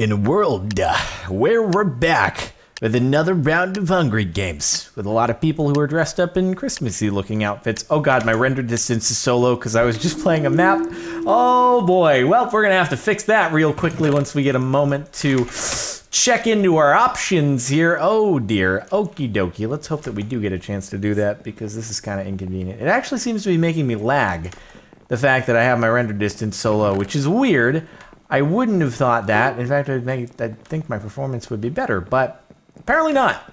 in world uh, where we're back with another round of Hunger Games with a lot of people who are dressed up in Christmassy looking outfits. Oh god, my render distance is so low because I was just playing a map. Oh boy. Well, we're to have to fix that real quickly once we get a moment to check into our options here. Oh dear. Okie dokie. Let's hope that we do get a chance to do that because this is kind of inconvenient. It actually seems to be making me lag. The fact that I have my render distance so low, which is weird. I wouldn't have thought that. In fact, I'd think my performance would be better, but apparently not.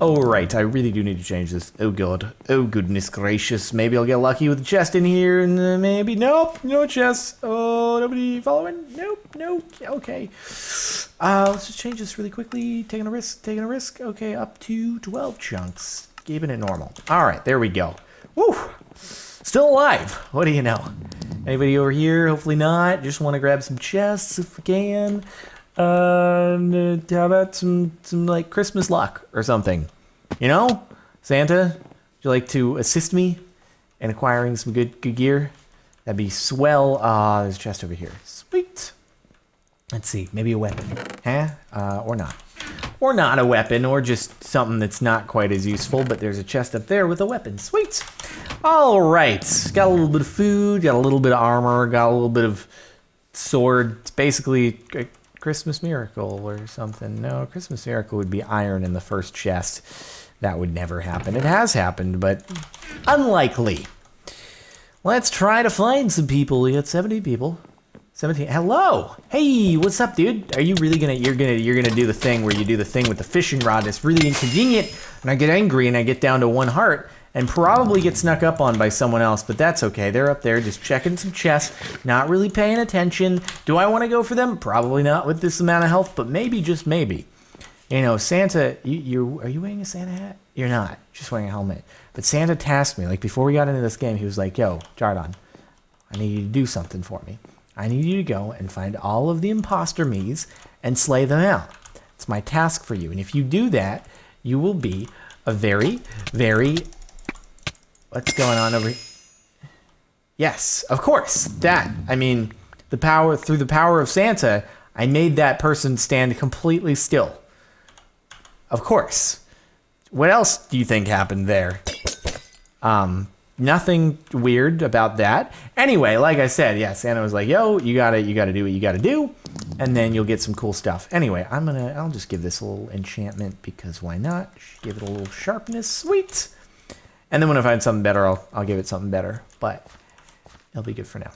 Oh, right, I really do need to change this. Oh, God. Oh, goodness gracious. Maybe I'll get lucky with a chest in here, and uh, maybe... Nope, no chest. Oh, nobody following? Nope, nope. Okay. Uh, let's just change this really quickly. Taking a risk, taking a risk. Okay, up to 12 chunks. Keeping it normal. All right, there we go. Woo! Still alive. What do you know? Anybody over here? Hopefully not. Just want to grab some chests if we can. Uh, how about some some like Christmas luck or something? You know, Santa, would you like to assist me in acquiring some good good gear? That'd be swell. Ah, uh, there's a chest over here. Sweet. Let's see, maybe a weapon, huh? Uh, or not or not a weapon, or just something that's not quite as useful, but there's a chest up there with a weapon. Sweet. All right, got a little bit of food, got a little bit of armor, got a little bit of sword. It's basically a Christmas miracle or something. No, Christmas miracle would be iron in the first chest. That would never happen. It has happened, but unlikely. Let's try to find some people. We got 70 people. 17. Hello. Hey, what's up, dude? Are you really gonna you're gonna you're gonna do the thing where you do the thing with the fishing rod? It's really inconvenient, and I get angry and I get down to one heart and probably get snuck up on by someone else, but that's okay. They're up there just checking some chests, not really paying attention. Do I want to go for them? Probably not with this amount of health, but maybe just maybe. You know, Santa, you, you are you wearing a Santa hat? You're not. Just wearing a helmet. But Santa tasked me like before we got into this game. He was like, "Yo, Jordan, I need you to do something for me." I need you to go and find all of the imposter me's and slay them out. It's my task for you. And if you do that, you will be a very, very... What's going on over here? Yes, of course. That, I mean, the power, through the power of Santa, I made that person stand completely still. Of course. What else do you think happened there? Um, nothing weird about that. Anyway, like I said, yeah, Santa was like, "Yo, you gotta, you gotta do what you gotta do, and then you'll get some cool stuff." Anyway, I'm gonna, I'll just give this a little enchantment because why not? Give it a little sharpness, sweet. And then when I find something better, I'll, I'll give it something better. But it'll be good for now.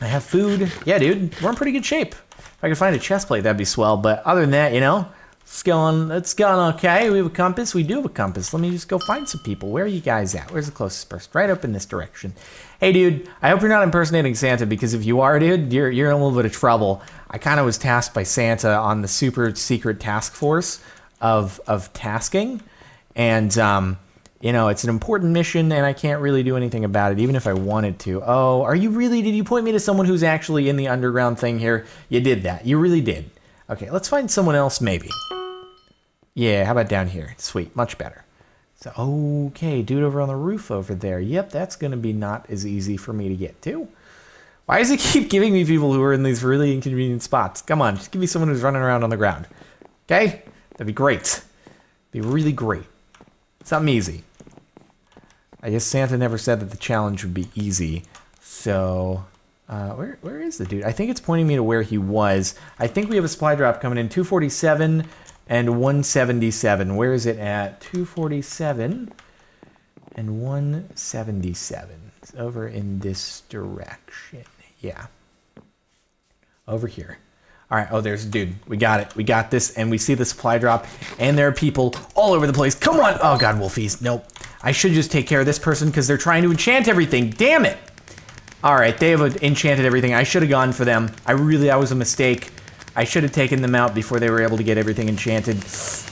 I have food. Yeah, dude, we're in pretty good shape. If I could find a chest plate, that'd be swell. But other than that, you know, it's going, it's going okay. We have a compass. We do have a compass. Let me just go find some people. Where are you guys at? Where's the closest person? Right up in this direction. Hey, dude, I hope you're not impersonating Santa because if you are, dude, you're, you're in a little bit of trouble. I kind of was tasked by Santa on the super secret task force of, of tasking. And, um, you know, it's an important mission and I can't really do anything about it, even if I wanted to. Oh, are you really? Did you point me to someone who's actually in the underground thing here? You did that. You really did. Okay, let's find someone else maybe. Yeah, how about down here? Sweet, much better. So, okay, dude over on the roof over there. Yep, that's going to be not as easy for me to get to. Why does it keep giving me people who are in these really inconvenient spots? Come on, just give me someone who's running around on the ground. Okay? That'd be great. Be really great. Something easy. I guess Santa never said that the challenge would be easy. So, uh, where, where is the dude? I think it's pointing me to where he was. I think we have a supply drop coming in. 247 and 177. Where is it at? 247 and 177. It's over in this direction. Yeah. Over here. All right. Oh, there's dude. We got it. We got this. And we see the supply drop. And there are people all over the place. Come on. Oh, God, Wolfies. Nope. I should just take care of this person because they're trying to enchant everything. Damn it. All right. They have enchanted everything. I should have gone for them. I really, that was a mistake. I should have taken them out before they were able to get everything enchanted.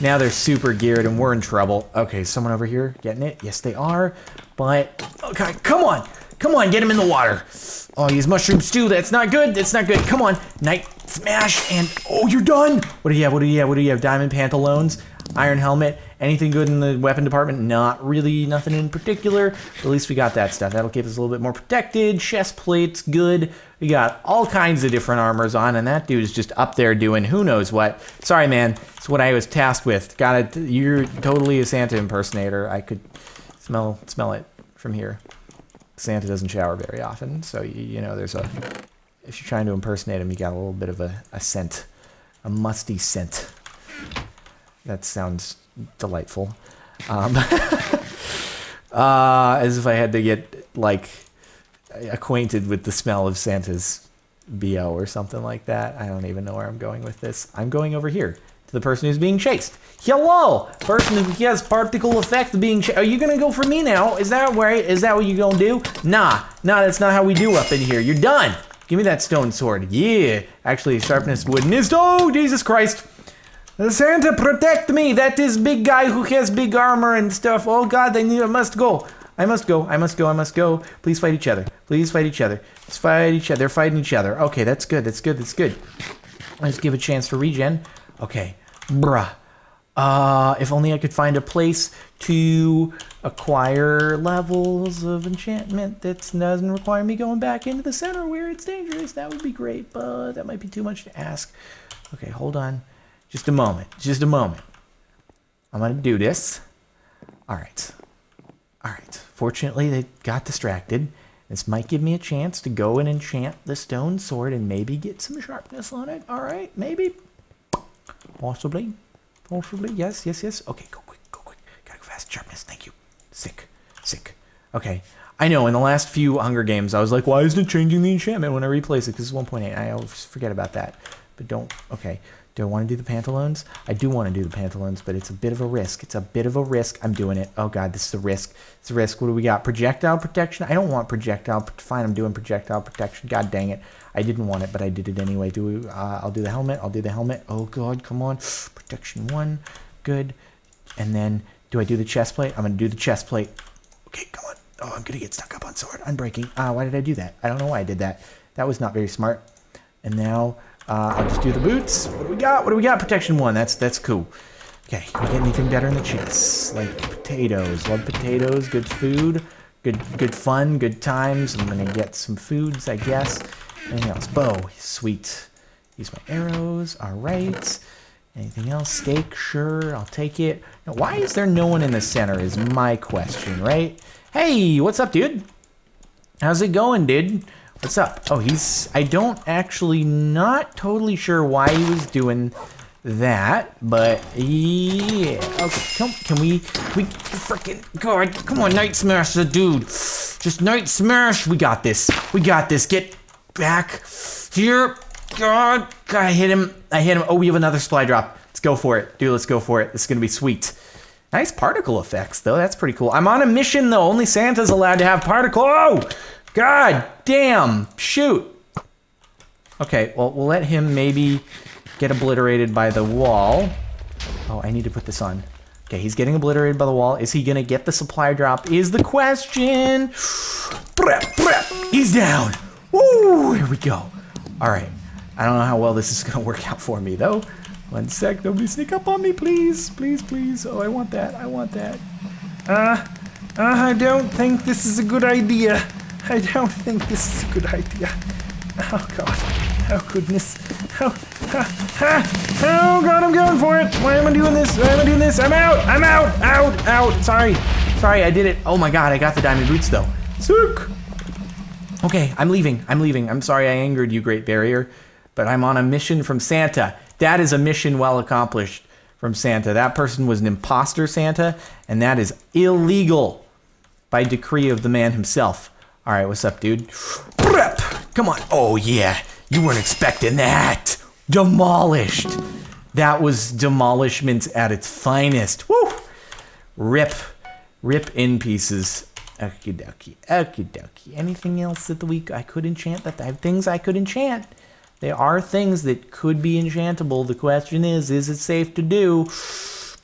Now they're super geared and we're in trouble. Okay, someone over here getting it? Yes, they are. But, okay, come on. Come on, get him in the water. Oh, use mushroom stew. That's not good. That's not good. Come on. Night smash and, oh, you're done. What do you have? What do you have? What do you have? Diamond pantaloons, iron helmet. Anything good in the weapon department? Not really, nothing in particular. At least we got that stuff. That'll keep us a little bit more protected. Chest plates, good. We got all kinds of different armors on, and that dude is just up there doing who knows what. Sorry, man. It's what I was tasked with. Got it. You're totally a Santa impersonator. I could smell smell it from here. Santa doesn't shower very often, so you, you know there's a. If you're trying to impersonate him, you got a little bit of a, a scent, a musty scent. That sounds delightful. Um, uh, as if I had to get like acquainted with the smell of Santa's BO or something like that. I don't even know where I'm going with this. I'm going over here to the person who's being chased. Hello, person who has particle effect being chased. Are you gonna go for me now? Is that right? Is that what you gonna do? Nah, nah, that's not how we do up in here. You're done. Give me that stone sword. Yeah, actually, sharpness wooden is. Oh, Jesus Christ. Santa, protect me! That is big guy who has big armor and stuff. Oh God, I need. I must go. I must go. I must go. I must go. Please fight each other. Please fight each other. Let's fight each other. They're fighting each other. Okay, that's good. That's good. That's good. Let's give a chance for regen. Okay, bruh. Uh, if only I could find a place to acquire levels of enchantment that doesn't require me going back into the center where it's dangerous. That would be great, but that might be too much to ask. Okay, hold on. Just a moment. Just a moment. I'm going to do this. All right. All right. Fortunately, they got distracted. This might give me a chance to go and enchant the stone sword and maybe get some sharpness on it. All right. Maybe. Possibly. Possibly. Yes, yes, yes. Okay, go quick. Go quick. Gotta go fast. Sharpness. Thank you. Sick. Sick. Okay. I know in the last few Hunger Games, I was like, why isn't it changing the enchantment when I replace it? Because it's 1.8. I always forget about that. But don't. Okay. Do I want to do the pantaloons? I do want to do the pantaloons, but it's a bit of a risk. It's a bit of a risk. I'm doing it. Oh god, this is a risk. It's a risk. What do we got? Projectile protection? I don't want projectile. Fine, I'm doing projectile protection. God dang it. I didn't want it, but I did it anyway. Do we, uh, I'll do the helmet. I'll do the helmet. Oh god, come on. Protection one. Good. And then, do I do the chest plate? I'm going to do the chest plate. Okay, come on. Oh, I'm going to get stuck up on sword. I'm breaking. Ah, why did I do that? I don't know why I did that. That was not very smart. And now uh, I'll just do the boots. What do we got? What do we got? Protection one. That's that's cool. Okay, can we get anything better in the chest? Like potatoes. Love potatoes. Good food. Good good fun. Good times. I'm gonna get some foods, I guess. Anything else? Bow. Sweet. Use my arrows. All right. Anything else? Steak? Sure, I'll take it. Now, why is there no one in the center? Is my question, right? Hey, what's up, dude? How's it going, dude? What's up? Oh, he's... I don't actually... Not totally sure why he was doing that, but yeah. Okay, come, can we... We freaking... God, come on, Night Smash the dude. Just Night Smash. We got this. We got this. Get back here. God, God, I hit him. I hit him. Oh, we have another supply drop. Let's go for it. Dude, let's go for it. This is going to be sweet. Nice particle effects, though. That's pretty cool. I'm on a mission, though. Only Santa's allowed to have particle. Oh! God damn. Shoot. Okay, well, we'll let him maybe get obliterated by the wall. Oh, I need to put this on. Okay, he's getting obliterated by the wall. Is he to get the supply drop is the question. Prep, prep. He's down. Woo, here we go. All right. I don't know how well this is to work out for me, though. One sec. Nobody sneak up on me, please. Please, please. Oh, I want that. I want that. Uh, uh, I don't think this is a good idea. I don't think this is a good idea. Oh god. Oh goodness. Oh, ah, ah. oh god, I'm going for it. Why am I doing this? Why am I doing this? I'm out. I'm out. Out. Out. Sorry. Sorry, I did it. Oh my god, I got the diamond boots though. Sick. Okay, I'm leaving. I'm leaving. I'm sorry I angered you, Great Barrier, but I'm on a mission from Santa. That is a mission well accomplished from Santa. That person was an imposter Santa, and that is illegal by decree of the man himself. All right, what's up, dude? Prep! Come on. Oh, yeah. You weren't expecting that. Demolished. That was demolishment at its finest. Woo! Rip. Rip in pieces. Okie dokie. Okie dokie. Anything else that the week I could enchant? That I have things I could enchant. There are things that could be enchantable. The question is, is it safe to do?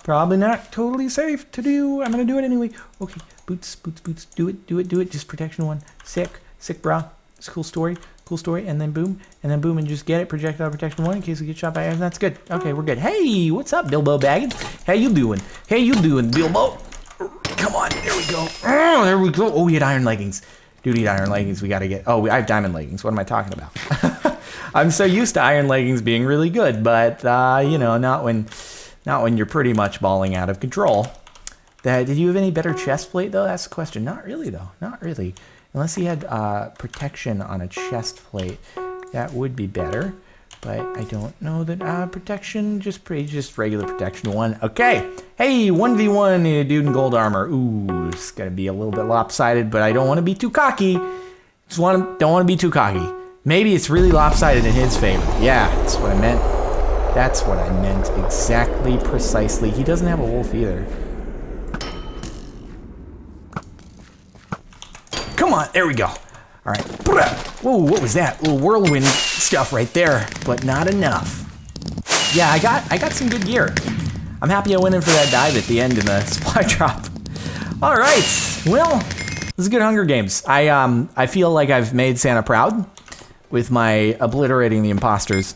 Probably not totally safe to do. I'm gonna do it anyway. Okay, boots, boots, boots. Do it, do it, do it. Just protection one. Sick, sick, bra. It's a cool story, cool story. And then boom, and then boom, and just get it. Projectile protection one in case we get shot by and That's good. Okay, we're good. Hey, what's up, Bilbo Baggins? How you doing? How you doing, Bilbo? Come on, there we go. Oh, there we go. Oh, we had iron leggings. Duty iron leggings. We got to get. Oh, I have diamond leggings. What am I talking about? I'm so used to iron leggings being really good, but uh, you know, not when, not when you're pretty much balling out of control. That did you have any better chest plate though? That's the question. Not really though. Not really. Unless he had uh, protection on a chest plate, that would be better. But I don't know that uh, protection, just pretty, just regular protection one. Okay. Hey, 1v1 dude in gold armor. Ooh, it's gonna be a little bit lopsided, but I don't want to be too cocky. Just want don't want to be too cocky. Maybe it's really lopsided in his favor. Yeah, that's what I meant. That's what I meant exactly, precisely. He doesn't have a wolf either. Come on, there we go. All right. Whoa, what was that? A little whirlwind stuff right there, but not enough. Yeah, I got I got some good gear. I'm happy I went in for that dive at the end in the supply drop. All right. Well, this is good Hunger Games. I um I feel like I've made Santa proud with my obliterating the imposters,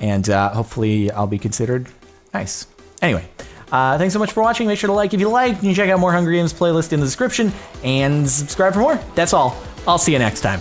and uh, hopefully I'll be considered nice. Anyway, uh, thanks so much for watching. Make sure to like if you like. You can check out more Hunger Games playlist in the description and subscribe for more. That's all. I'll see you next time.